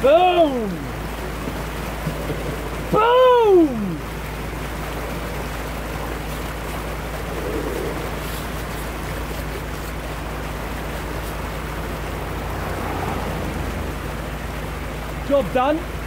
Boom! Boom! Job done.